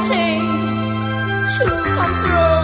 waiting to come through.